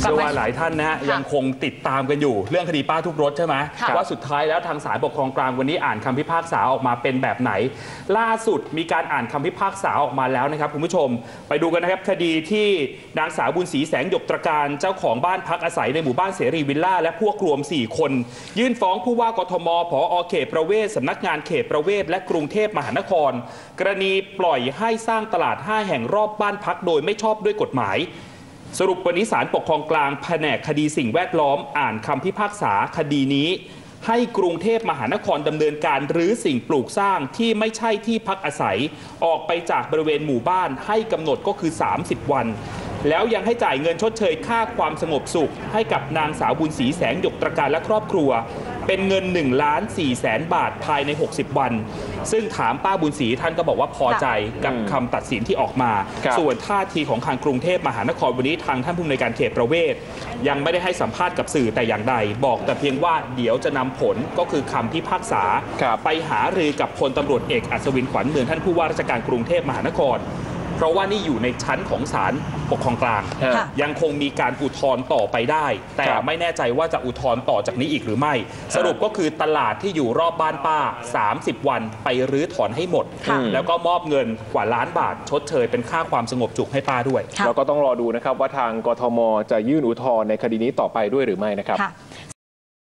เชื่อว่าหลายท่านนะฮะยังคงติดตามกันอยู่ เรื่องคดีป้าทุบรถใช่ไหมค่ะว่าสุดท้ายแล้วทางศาลปกครองกลางวันนี้อ่านคำพิพากษาออกมาเป็นแบบไหน ล่าสุดมีการอ่านคำพิพากษาออกมาแล้วนะครับคุณผู้ชม ไปดูกันนะครับคดีที่นางสาวบุญศรีแสงหยกตระการเจ้าของบ้านพักอาศัยในหมู่บ้านเสรีวิลล่าและพวกรวม 4 คน ยื่นฟ้องผู้ว่ากทมผอเขตประเวศสำนักงานเขตประเวศและกรุงเทพมหานคร กรณีปล่อยให้สร้างตลาด 5 แห่งรอบบ้านพักโดยไม่ชอบด้วยกฎหมาย สรุปวันนี้ศาลปกครองกลางแผนกคดีสิ่งแวดล้อมอ่านคำพิพากษาคดีนี้ ให้กรุงเทพมหานครดำเนินการรื้อสิ่งปลูกสร้างที่ไม่ใช่ที่พักอาศัย ออกไปจากบริเวณหมู่บ้านให้กำหนดก็คือ 30 วัน แล้วยังให้จ่ายเงินชดเชยค่าความสงบสุข ให้กับนางสาวบุญศรีแสงหยกตรการและครอบครัว เป็นเงิน1ล้าน4แสนบาทภายใน 60 วัน ซึ่งถามป้าบุญศรีท่านก็บอกว่าพอใจกับคำตัดสินที่ออกมาครับส่วนท่าทีของทางกรุงเทพมหานครวันนี้ทางท่านผู้อำนวยการเขตประเวศ ยังไม่ได้ให้สัมภาษณ์กับสื่อแต่อย่างใด บอกแต่เพียงว่าเดี๋ยวจะนำผลก็คือคำพิพากษาครับไปหารือกับพลตำรวจเอกอัศวินขวัญเมืองท่านผู้ว่าราชการกรุงเทพมหานคร เพราะว่านี่อยู่ในชั้นของศาลปกครองกลางฮะค่ะยังคงมีการอุทธรณ์ต่อไปได้ แต่ครับ ไม่แน่ใจว่าจะอุทธรณ์ต่อจากนี้อีกหรือไม่ สรุปก็คือตลาดที่อยู่รอบบ้านป้า 30 วันไปรื้อถอนให้หมด ค่ะ แล้วก็มอบเงินกว่าล้านบาท ชดเชยเป็นค่าความสงบจุกให้ป้าด้วย ค่ะเราก็ต้องรอดูนะครับว่าทางกทมจะยื่นอุทธรณ์ในคดีนี้ต่อไปด้วยหรือไม่นะครับ ค่ะ